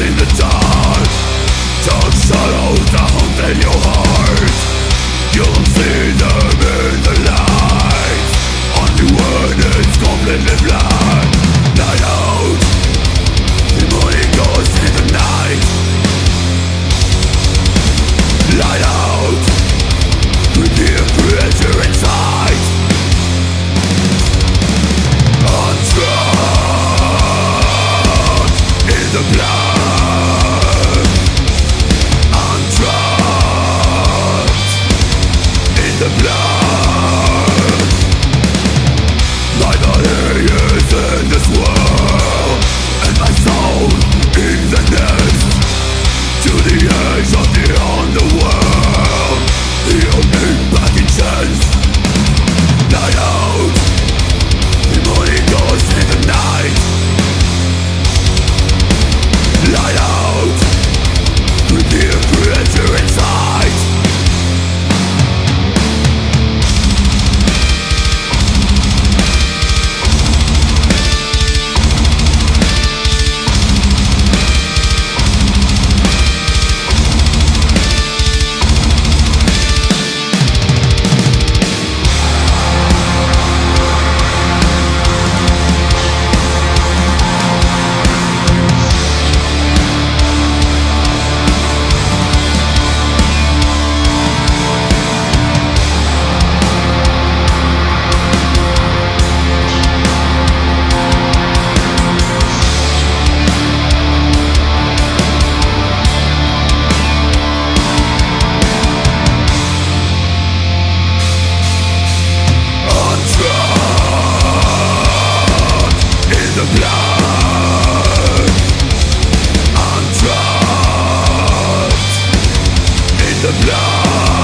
in the dark. Don't swallow the Oh!